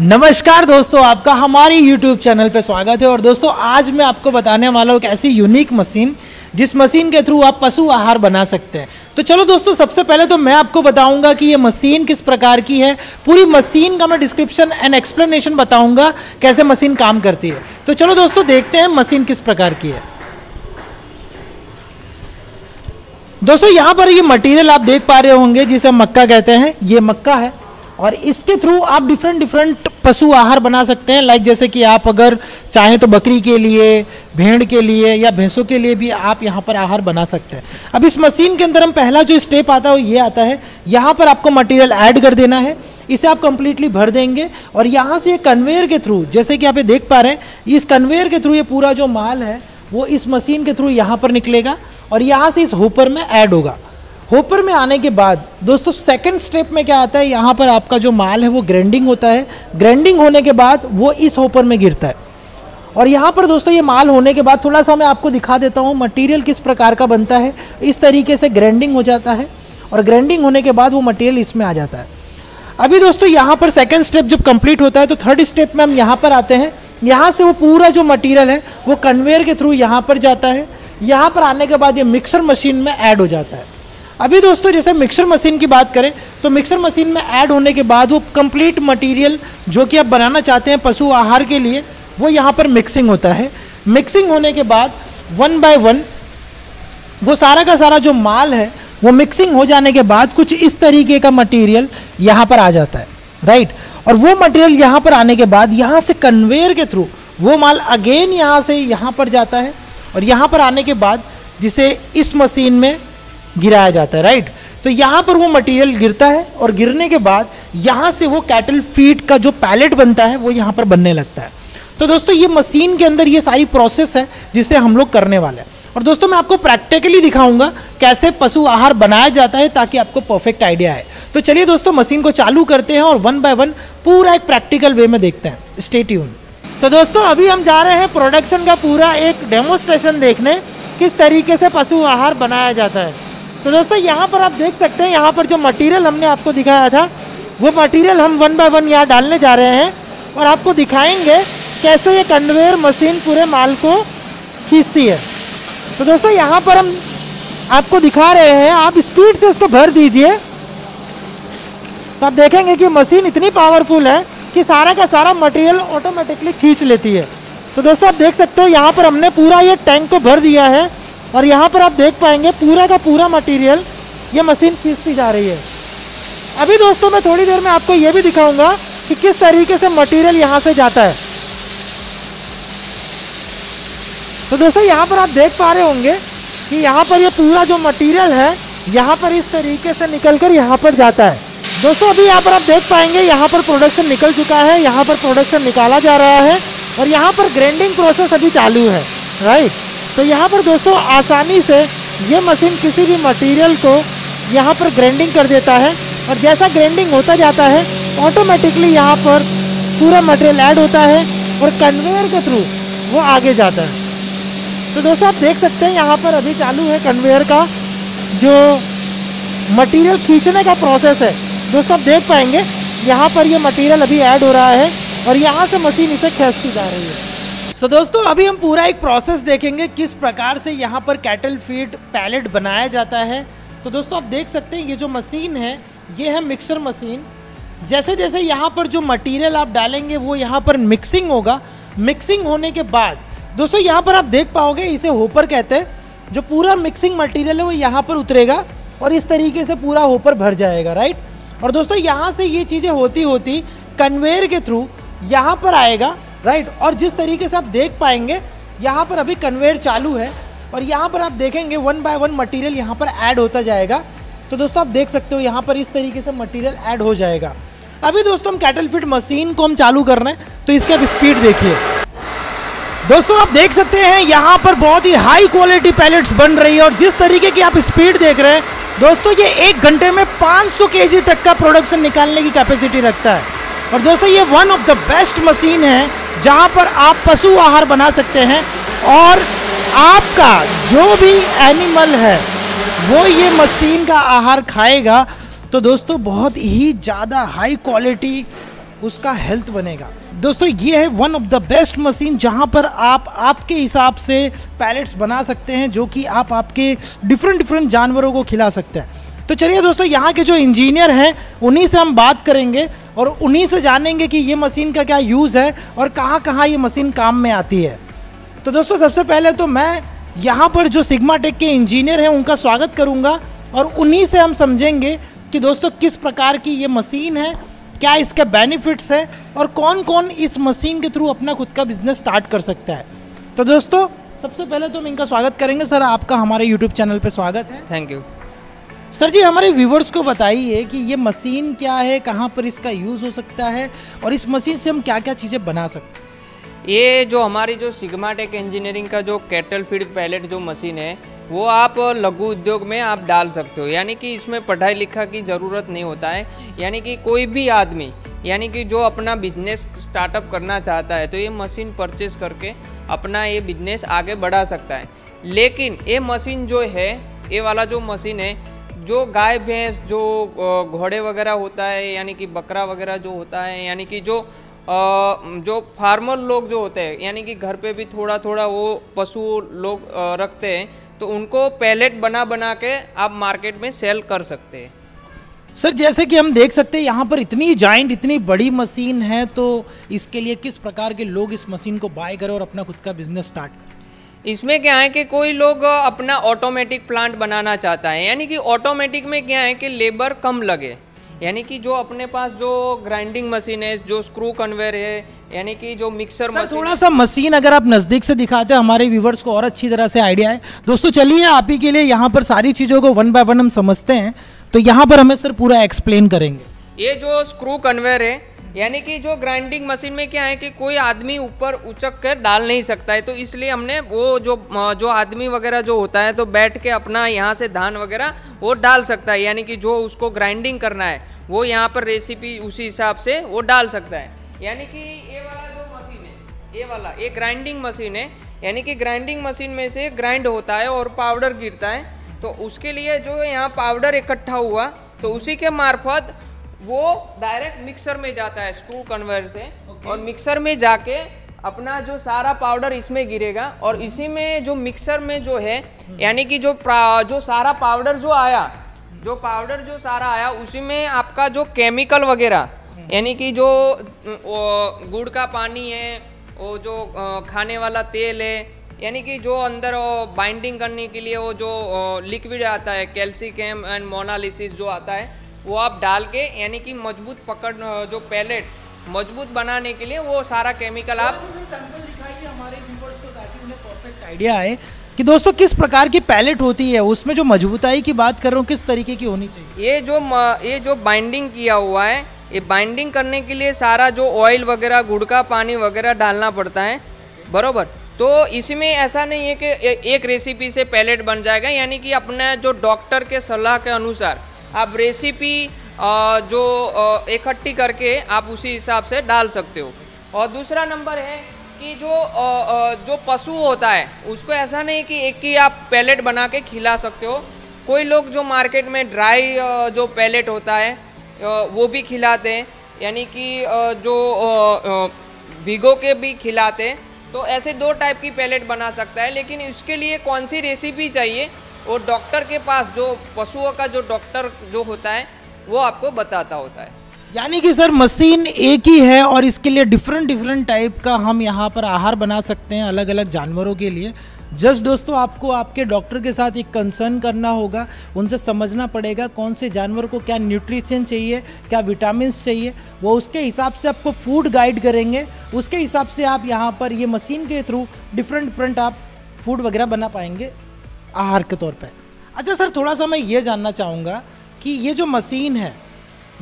नमस्कार दोस्तों, आपका हमारे YouTube चैनल पर स्वागत है। और दोस्तों, आज मैं आपको बताने वाला हूँ एक ऐसी यूनिक मशीन जिस मशीन के थ्रू आप पशु आहार बना सकते हैं। तो चलो दोस्तों, सबसे पहले तो मैं आपको बताऊँगा कि ये मशीन किस प्रकार की है। पूरी मशीन का मैं डिस्क्रिप्शन एंड एक्सप्लेनेशन बताऊँगा कैसे मशीन काम करती है। तो चलो दोस्तों, देखते हैं मशीन किस प्रकार की है। दोस्तों, यहाँ पर ये मटेरियल आप देख पा रहे होंगे, जिसे मक्का कहते हैं। ये मक्का है। और इसके थ्रू आप डिफरेंट डिफरेंट पशु आहार बना सकते हैं। लाइक जैसे कि आप अगर चाहें तो बकरी के लिए, भेड़ के लिए या भैंसों के लिए भी आप यहाँ पर आहार बना सकते हैं। अब इस मशीन के अंदर हम पहला जो स्टेप आता है वो ये आता है, यहाँ पर आपको मटेरियल ऐड कर देना है। इसे आप कंप्लीटली भर देंगे और यहाँ से ये कन्वेयर के थ्रू जैसे कि आप ये देख पा रहे हैं, इस कन्वेयर के थ्रू ये पूरा जो माल है, वो इस मशीन के थ्रू यहाँ पर निकलेगा और यहाँ से इस होपर में ऐड होगा। होपर में आने के बाद, दोस्तों सेकंड स्टेप में क्या आता है? यहाँ पर आपका जो माल है, वो ग्राइंडिंग होता है। ग्राइंडिंग होने के बाद, वो इस होपर में गिरता है। और यहाँ पर, दोस्तों, ये माल होने के बाद थोड़ा सा मैं आपको दिखा देता हूँ मटेरियल किस प्रकार का बनता है। इस तरीके से ग्राइंडिंग हो जाता है और ग्राइंडिंग होने के बाद वो मटेरियल इसमें आ जाता है। अभी, दोस्तों, यहाँ पर सेकेंड स्टेप जब कंप्लीट होता है तो थर्ड स्टेप में हम यहाँ पर आते हैं। यहाँ से वो पूरा जो मटीरियल है, वो कन्वेयर के थ्रू यहाँ पर जाता है। यहाँ पर आने के बाद ये मिक्सर मशीन में ऐड हो जाता है। अभी दोस्तों, जैसे मिक्सर मशीन की बात करें तो मिक्सर मशीन में ऐड होने के बाद वो कंप्लीट मटेरियल जो कि आप बनाना चाहते हैं पशु आहार के लिए, वो यहाँ पर मिक्सिंग होता है। मिक्सिंग होने के बाद वन बाय वन वो सारा का सारा जो माल है, वो मिक्सिंग हो जाने के बाद कुछ इस तरीके का मटेरियल यहाँ पर आ जाता है राइट और वो मटेरियल यहाँ पर आने के बाद यहाँ से कन्वेयर के थ्रू वो माल अगेन यहाँ से यहाँ पर जाता है। और यहाँ पर आने के बाद जिसे इस मशीन में गिराया जाता है राइट तो यहाँ पर वो मटेरियल गिरता है और गिरने के बाद यहाँ से वो कैटल फ़ीड का जो पैलेट बनता है, वो यहाँ पर बनने लगता है। तो दोस्तों, ये मशीन के अंदर ये सारी प्रोसेस है जिसे हम लोग करने वाले हैं। और दोस्तों, मैं आपको प्रैक्टिकली दिखाऊँगा कैसे पशु आहार बनाया जाता है ताकि आपको परफेक्ट आइडिया आए। तो चलिए दोस्तों मशीन को चालू करते हैं और वन बाय वन पूरा एक प्रैक्टिकल वे में देखते हैं। स्टे ट्यून तो दोस्तों, अभी हम जा रहे हैं प्रोडक्शन का पूरा एक डेमोस्ट्रेशन देखने, किस तरीके से पशु आहार बनाया जाता है। तो दोस्तों, यहाँ पर आप देख सकते हैं, यहाँ पर जो मटेरियल हमने आपको दिखाया था, वो मटेरियल हम वन बाय वन यहाँ डालने जा रहे हैं और आपको दिखाएँगे कैसे ये कन्वेयर मशीन पूरे माल को खींचती है। तो दोस्तों, यहाँ पर हम आपको दिखा रहे हैं, आप स्पीड से इसको भर दीजिए। तो आप देखेंगे कि मशीन इतनी पावरफुल है कि सारा का सारा मटेरियल ऑटोमेटिकली खींच लेती है। तो दोस्तों, आप देख सकते हो, यहाँ पर हमने पूरा ये टैंक को भर दिया है। और यहाँ पर आप देख पाएँगे पूरा का पूरा मटेरियल ये मशीन खींचती जा रही है। अभी दोस्तों मैं थोड़ी देर में आपको ये भी दिखाऊँगा कि किस तरीके से मटेरियल यहाँ से जाता है। तो दोस्तों यहाँ पर आप देख पा रहे होंगे कि यहाँ पर ये पूरा जो मटेरियल है, यहाँ पर इस तरीके से निकल कर यहाँ पर जाता है। दोस्तों अभी यहाँ पर आप देख पाएँगे यहाँ पर प्रोडक्शन निकल चुका है, यहाँ पर प्रोडक्शन निकाला जा रहा है और यहाँ पर ग्राइंडिंग प्रोसेस अभी चालू है राइट तो यहाँ पर दोस्तों, आसानी से ये मशीन किसी भी मटेरियल को यहाँ पर ग्राइंडिंग कर देता है और जैसा ग्राइंडिंग होता जाता है ऑटोमेटिकली यहाँ पर पूरा मटेरियल ऐड होता है और कन्वेयर के थ्रू वो आगे जाता है। तो दोस्तों, आप देख सकते हैं यहाँ पर अभी चालू है कन्वेयर का जो मटेरियल खींचने का प्रोसेस है। दोस्तों, आप देख पाएँगे, यहाँ पर ये मटेरियल अभी ऐड हो रहा है और यहाँ से मशीन इसे खींचती जा रही है। सो so, दोस्तों अभी हम पूरा एक प्रोसेस देखेंगे किस प्रकार से यहाँ पर कैटल फ़ीड पैलेट बनाया जाता है। तो दोस्तों आप देख सकते हैं ये जो मशीन है ये है मिक्सर मशीन जैसे जैसे यहाँ पर जो मटेरियल आप डालेंगे वो यहाँ पर मिक्सिंग होगा। मिक्सिंग होने के बाद दोस्तों यहाँ पर आप देख पाओगे इसे होपर कहते हैं। जो पूरा मिक्सिंग मटेरियल है वो यहाँ पर उतरेगा और इस तरीके से पूरा होपर भर जाएगा राइट और दोस्तों यहाँ से ये चीज़ें होती होती कन्वेयर के थ्रू यहाँ पर आएगा। राइट? और जिस तरीके से आप देख पाएँगे, यहाँ पर अभी कन्वेयर चालू है और यहाँ पर आप देखेंगे वन बाय वन मटेरियल यहाँ पर ऐड होता जाएगा। तो दोस्तों, आप देख सकते हो यहाँ पर इस तरीके से मटेरियल ऐड हो जाएगा। अभी दोस्तों, हम कैटल फिट मशीन को हम चालू कर रहे हैं तो इसकी आप स्पीड देखिए। दोस्तों, आप देख सकते हैं यहाँ पर बहुत ही हाई क्वालिटी पैलेट्स बन रही है और जिस तरीके की आप स्पीड देख रहे हैं, दोस्तों, ये एक घंटे में 500 केजी तक का प्रोडक्शन निकालने की कैपेसिटी रखता है। और दोस्तों, ये one of the best machine है जहाँ पर आप पशु आहार बना सकते हैं और आपका जो भी एनिमल है, वो ये मशीन का आहार खाएगा। तो दोस्तों, बहुत ही ज़्यादा हाई क्वालिटी उसका हेल्थ बनेगा। दोस्तों, ये है one of the best machine जहाँ पर आप आपके हिसाब से पैलेट्स बना सकते हैं, जो कि आप आपके डिफरेंट डिफरेंट जानवरों को खिला सकते हैं। तो चलिए दोस्तों, यहाँ के जो इंजीनियर हैं, उन्हीं से हम बात करेंगे और उन्हीं से जानेंगे कि ये मशीन का क्या यूज़ है और कहाँ कहाँ ये मशीन काम में आती है। तो दोस्तों, सबसे पहले तो मैं यहाँ पर जो सिग्मा टेक के इंजीनियर हैं, उनका स्वागत करूँगा और उन्हीं से हम समझेंगे कि दोस्तों, किस प्रकार की ये मशीन है, क्या इसके बेनिफिट्स है और कौन कौन इस मशीन के थ्रू अपना खुद का बिज़नेस स्टार्ट कर सकता है। तो दोस्तों, सबसे पहले तो हम इनका स्वागत करेंगे। सर, आपका हमारे यूट्यूब चैनल पर स्वागत है। थैंक यू सर जी, हमारे व्यूवर्स को बताइए कि ये मशीन क्या है, कहाँ पर इसका यूज़ हो सकता है और इस मशीन से हम क्या क्या चीज़ें बना सकते हैं? ये जो हमारी जो सिग्मा टेक इंजीनियरिंग का जो कैटल फ़ीड पैलेट जो मशीन है, वो आप लघु उद्योग में आप डाल सकते हो। यानी कि इसमें पढ़ाई लिखा की ज़रूरत नहीं होता है। यानी कि कोई भी आदमी, यानी कि जो अपना बिज़नेस स्टार्टअप करना चाहता है तो ये मशीन परचेस करके अपना ये बिज़नेस आगे बढ़ा सकता है। लेकिन ये मशीन जो है, ये वाला जो मशीन है जो गाय, भैंस, जो घोड़े वगैरह होता है, यानी कि बकरा वगैरह जो होता है, यानी कि जो जो फार्मर लोग जो होते हैं, यानी कि घर पे भी थोड़ा थोड़ा वो पशु लोग रखते हैं तो उनको पैलेट बना बना के आप मार्केट में सेल कर सकते हैं। सर, जैसे कि हम देख सकते हैं, यहाँ पर इतनी जाइंट इतनी बड़ी मशीन है तो इसके लिए किस प्रकार के लोग इस मशीन को बाय करें और अपना खुद का बिज़नेस स्टार्ट करें? इसमें क्या है कि कोई लोग अपना ऑटोमेटिक प्लांट बनाना चाहता है। यानी कि ऑटोमेटिक में क्या है कि लेबर कम लगे। यानी कि जो अपने पास जो ग्राइंडिंग मशीन है जो स्क्रू कन्वेयर है यानी कि जो मिक्सर मशीन थोड़ा सा मशीन अगर आप नज़दीक से दिखाते हैं हमारे व्यूवर्स को और अच्छी तरह से आइडिया है। दोस्तों चलिए आप ही के लिए यहाँ पर सारी चीज़ों को वन बाय वन हम समझते हैं। तो यहाँ पर हमें सर पूरा एक्सप्लेन करेंगे। ये जो स्क्रू कन्वेयर है यानी कि जो ग्राइंडिंग मशीन में क्या है कि कोई आदमी ऊपर उचक कर डाल नहीं सकता है तो इसलिए हमने वो जो जो आदमी वगैरह जो होता है तो बैठ के अपना यहाँ से धान वगैरह वो डाल सकता है। यानी कि जो उसको ग्राइंडिंग करना है, वो यहाँ पर रेसिपी उसी हिसाब से वो डाल सकता है। यानी कि ये वाला जो मशीन है, ये वाला, ये ग्राइंडिंग मशीन है, यानी कि ग्राइंडिंग मशीन में से ग्राइंड होता है और पाउडर गिरता है। तो उसके लिए जो यहाँ पाउडर इकट्ठा हुआ तो उसी के मार्फत वो डायरेक्ट मिक्सर में जाता है स्क्रू कन्वर्टर से। Okay. और मिक्सर में जाके अपना जो सारा पाउडर इसमें गिरेगा और इसी में जो मिक्सर में जो है यानी कि जो जो सारा पाउडर जो आया जो पाउडर जो सारा आया उसी में आपका जो केमिकल वगैरह यानी कि जो गुड़ का पानी है वो जो खाने वाला तेल है यानी कि जो अंदर बाइंडिंग करने के लिए वो जो लिक्विड आता है कैल्सिकम एंड मोनालिसिस जो आता है वो आप डाल के यानी कि मज़बूत पकड़ जो पैलेट मज़बूत बनाने के लिए वो सारा केमिकल आप आइडिया है कि दोस्तों किस प्रकार की पैलेट होती है? उसमें जो मजबूताई की बात कर रहा हूँ किस तरीके की होनी चाहिए? ये जो ये जो बाइंडिंग किया हुआ है ये बाइंडिंग करने के लिए सारा जो ऑयल वगैरह गुड़ का पानी वगैरह डालना पड़ता है। बरोबर? तो इसमें ऐसा नहीं है कि एक रेसिपी से पैलेट बन जाएगा यानी कि अपने जो डॉक्टर के सलाह के अनुसार आप रेसिपी जो इकट्ठी करके आप उसी हिसाब से डाल सकते हो। और दूसरा नंबर है कि जो जो पशु होता है, उसको ऐसा नहीं कि एक ही आप पैलेट बना के खिला सकते हो। कोई लोग जो मार्केट में ड्राई जो पैलेट होता है वो भी खिलाते हैं। यानी कि जो भिगो के भी खिलाते हैं। तो ऐसे दो टाइप की पैलेट बना सकता है, लेकिन इसके लिए कौन सी रेसिपी चाहिए? वो डॉक्टर के पास जो पशुओं का जो डॉक्टर जो होता है, वो आपको बताता होता है। यानी कि सर, मशीन एक ही है और इसके लिए डिफरेंट डिफरेंट टाइप का हम यहाँ पर आहार बना सकते हैं अलग अलग जानवरों के लिए। जस्ट दोस्तों, आपको आपके डॉक्टर के साथ एक कंसर्न करना होगा, उनसे समझना पड़ेगा कौन से जानवर को क्या न्यूट्रिशन चाहिए, क्या विटामिन चाहिए। वो उसके हिसाब से आपको फ़ूड गाइड करेंगे। उसके हिसाब से आप यहाँ पर ये मशीन के थ्रू डिफरेंट डिफरेंट आप फ़ूड वगैरह बना पाएँगे। आहार के तौर पर अच्छा सर थोड़ा सा मैं ये जानना चाहूँगा कि ये जो मशीन है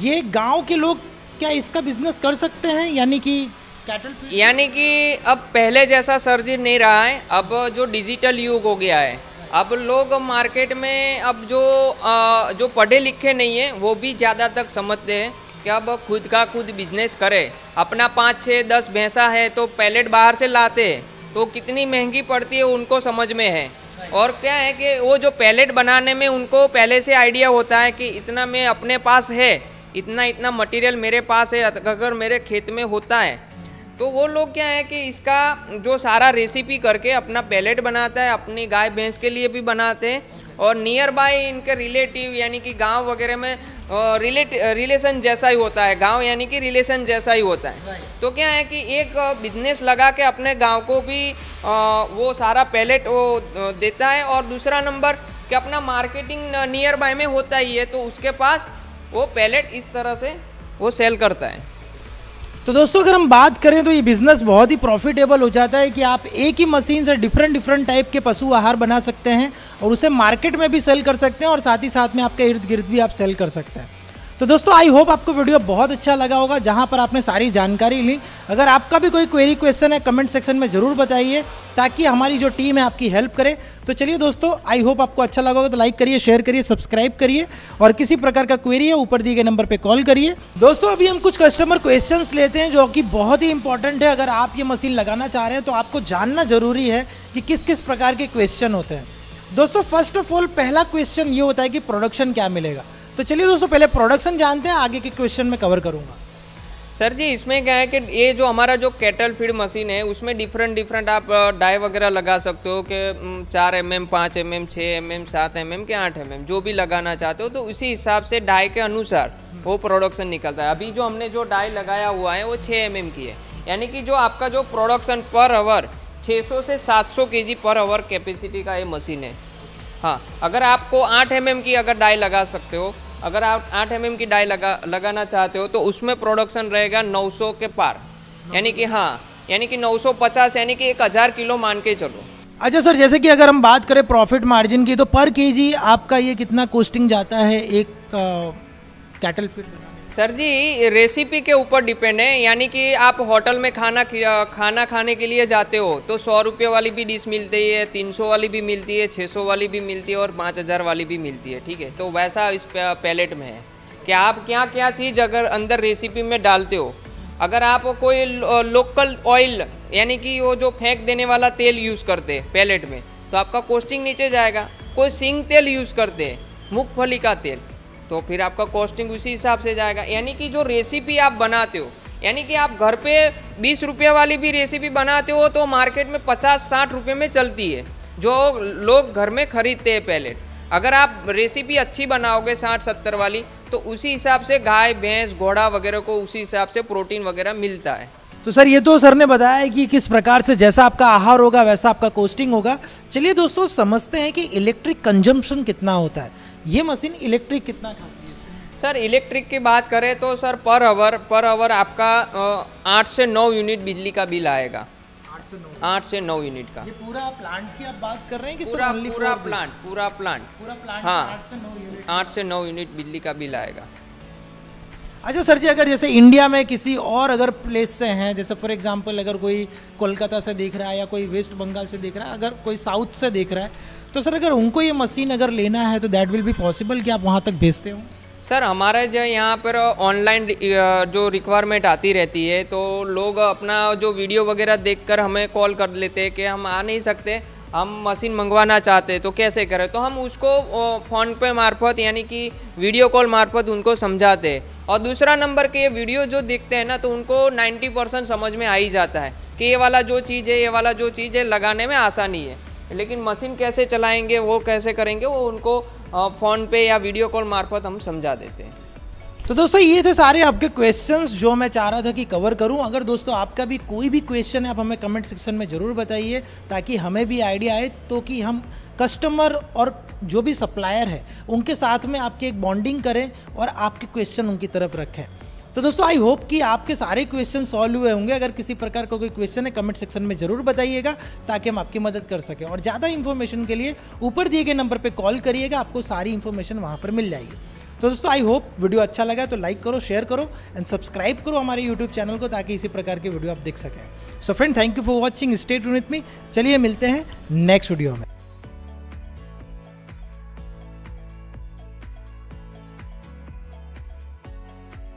ये गाँव के लोग क्या इसका बिज़नेस कर सकते हैं? यानी कि कैटल यानी कि अब पहले जैसा सर्जी नहीं रहा है अब जो डिजिटल युग हो गया है अब लोग मार्केट में अब जो आ, जो पढ़े लिखे नहीं है वो भी ज़्यादा तक समझते हैं कि अब खुद का खुद बिज़नेस करे। अपना पाँच छः दस भैंसा है तो पैलेट बाहर से लाते तो कितनी महँगी पड़ती है उनको समझ में है। और क्या है कि वो जो पैलेट बनाने में उनको पहले से आइडिया होता है कि इतना में अपने पास है, इतना इतना मटेरियल मेरे पास है, अगर मेरे खेत में होता है। तो वो लोग क्या है कि इसका जो सारा रेसिपी करके अपना पैलेट बनाता है, अपनी गाय भैंस के लिए भी बनाते हैं। और नियर बाय इनके रिलेटिव यानी कि गाँव वगैरह में रिलेट रिलेशन जैसा ही होता है। गाँव यानी कि रिलेशन जैसा ही होता है। तो क्या है कि एक बिज़नेस लगा के अपने गाँव को भी वो सारा पैलेट वो देता है। और दूसरा नंबर कि अपना मार्केटिंग नियर बाय में होता ही है तो उसके पास वो पैलेट इस तरह से वो सेल करता है। तो दोस्तों, अगर हम बात करें तो ये बिज़नेस बहुत ही प्रॉफिटेबल हो जाता है कि आप एक ही मशीन से डिफरेंट डिफरेंट टाइप के पशु आहार बना सकते हैं और उसे मार्केट में भी सेल कर सकते हैं और साथ ही साथ में आपके इर्द गिर्द भी आप सेल कर सकते हैं। तो दोस्तों आई होप आपको वीडियो बहुत अच्छा लगा होगा, जहाँ पर आपने सारी जानकारी ली। अगर आपका भी कोई क्वेरी क्वेश्चन है कमेंट सेक्शन में ज़रूर बताइए, ताकि हमारी जो टीम है आपकी हेल्प करे। तो चलिए दोस्तों आई होप आपको अच्छा लगा होगा तो लाइक करिए शेयर करिए सब्सक्राइब करिए, और किसी प्रकार का क्वेरी है, ऊपर दिए गए नंबर पर कॉल करिए। दोस्तों, अभी हम कुछ कस्टमर क्वेश्चन लेते हैं, जो कि बहुत ही इंपॉर्टेंट है। अगर आप ये मशीन लगाना चाह रहे हैं तो आपको जानना ज़रूरी है कि किस किस प्रकार के क्वेश्चन होते हैं। दोस्तों फ़र्स्ट ऑफ़ ऑल पहला क्वेश्चन ये होता है कि प्रोडक्शन क्या मिलेगा। तो चलिए दोस्तों, पहले प्रोडक्शन जानते हैं, आगे के क्वेश्चन में कवर करूँगा। सर जी, इसमें क्या है कि ये जो हमारा जो कैटल फ़ीड मशीन है, उसमें डिफरेंट डिफरेंट आप डाई वगैरह लगा सकते हो कि चार एम एम पाँच एम एम छः एम एम सात एम एम के आठ एम एम जो भी लगाना चाहते हो तो उसी हिसाब से डाई के अनुसार वो प्रोडक्शन निकलता है। अभी जो हमने जो डाई लगाया हुआ है, वो छः एम एम की है। यानी कि जो आपका जो प्रोडक्शन पर आवर 600 से 700 केजी पर आवर कैपेसिटी का ये मशीन है। हाँ अगर आपको आठ एम की अगर डाई लगा सकते हो, अगर आप आठ एम की डाई लगा, लगाना चाहते हो तो उसमें प्रोडक्शन रहेगा 900 के पार। यानी कि हाँ यानी कि 950 यानी कि एक हज़ार किलो मान के चलो। अच्छा सर, जैसे कि अगर हम बात करें प्रॉफिट मार्जिन की तो पर केजी आपका ये कितना कॉस्टिंग जाता है एक कैटल फ़ीड सर जी रेसिपी के ऊपर डिपेंड है, यानी कि आप होटल में खाना खाना खाने के लिए जाते हो तो सौ रुपये वाली भी डिश मिलती है, तीन सौ वाली भी मिलती है छः सौ वाली भी मिलती है और पाँच हज़ार वाली भी मिलती है, ठीक है? तो वैसा इस पैलेट में है। कि आप क्या क्या चीज़ अगर अंदर रेसिपी में डालते हो, अगर आप कोई लोकल ऑयल यानी कि वो जो फेंक देने वाला तेल यूज़ करते हैं पैलेट में तो आपका कोस्टिंग नीचे जाएगा। कोई सिंग तेल यूज़ करते हैं, मूँगफली का तेल तो फिर आपका कॉस्टिंग उसी हिसाब से जाएगा। यानी कि जो रेसिपी आप बनाते हो, यानी कि आप घर पे बीस रुपये वाली भी रेसिपी बनाते हो तो मार्केट में पचास साठ रुपये में चलती है, जो लोग घर में खरीदते हैं पहले अगर आप रेसिपी अच्छी बनाओगे साठ सत्तर वाली तो उसी हिसाब से गाय, भैंस, घोड़ा वगैरह को उसी हिसाब से प्रोटीन वगैरह मिलता है। तो सर ये तो सर ने बताया कि किस प्रकार से जैसा आपका आहार होगा वैसा आपका कोस्टिंग होगा। चलिए दोस्तों समझते हैं कि इलेक्ट्रिक कंजम्पशन कितना होता है। ये मशीन इलेक्ट्रिक कितना खाती है सर? इलेक्ट्रिक की बात करें तो sir per hour per hour आपका आठ से नौ यूनिट बिजली का बिल आएगा। आठ से नौ यूनिट का। ये पूरा प्लांट की आप बात कर रहे हैं कि पूरा पूरा प्लांट पूरा प्लांट पूरा प्लांट हाँ। आठ से नौ यूनिट बिजली का बिल आएगा। अच्छा सर जी, अगर जैसे इंडिया में किसी और अगर प्लेस से हैं, जैसे फॉर एग्जांपल अगर कोई कोलकाता से देख रहा है या कोई वेस्ट बंगाल से देख रहा है, अगर कोई साउथ से देख रहा है तो सर, अगर उनको ये मशीन अगर लेना है तो दैट विल बी पॉसिबल कि आप वहाँ तक भेजते हो? सर, हमारे जो यहाँ पर ऑनलाइन जो रिक्वायरमेंट आती रहती है तो लोग अपना जो वीडियो वगैरह देखकर हमें कॉल कर लेते हैं कि हम आ नहीं सकते, हम मशीन मंगवाना चाहते तो कैसे करें? तो हम उसको फ़ोन पे मार्फत, यानी कि वीडियो कॉल मार्फत उनको समझाते और दूसरा नंबर के ये वीडियो जो देखते हैं ना तो उनको 90 परसेंट समझ में आ ही जाता है कि ये वाला जो चीज़ है, ये वाला जो चीज़ है, लगाने में आसानी है। लेकिन मशीन कैसे चलाएँगे, वो कैसे करेंगे, वो उनको फ़ोन पे या वीडियो कॉल मार्फत हम समझा देते हैं। तो दोस्तों, ये थे सारे आपके क्वेश्चंस जो मैं चाह रहा था कि कवर करूँ। अगर दोस्तों आपका भी कोई भी क्वेश्चन है, आप हमें कमेंट सेक्शन में ज़रूर बताइए, ताकि हमें भी आइडिया आए तो कि हम कस्टमर और जो भी सप्लायर है, उनके साथ में आपके एक बॉन्डिंग करें और आपके क्वेश्चन उनकी तरफ़ रखें। तो दोस्तों आई होप कि आपके सारे क्वेश्चन सॉल्व हुए होंगे। अगर किसी प्रकार का को कोई क्वेश्चन है कमेंट सेक्शन में ज़रूर बताइएगा, ताकि हम आपकी मदद कर सकें। और ज़्यादा इन्फॉर्मेशन के लिए ऊपर दिए गए नंबर पर कॉल करिएगा, आपको सारी इन्फॉर्मेशन वहाँ पर मिल जाएगी। तो दोस्तों आई होप वीडियो अच्छा लगा तो लाइक करो शेयर करो एंड सब्सक्राइब करो हमारे यूट्यूब चैनल को, ताकि इसी प्रकार के वीडियो आप देख सकें। So friend thank you for watching state with me चलिए मिलते हैं नेक्स्ट वीडियो में।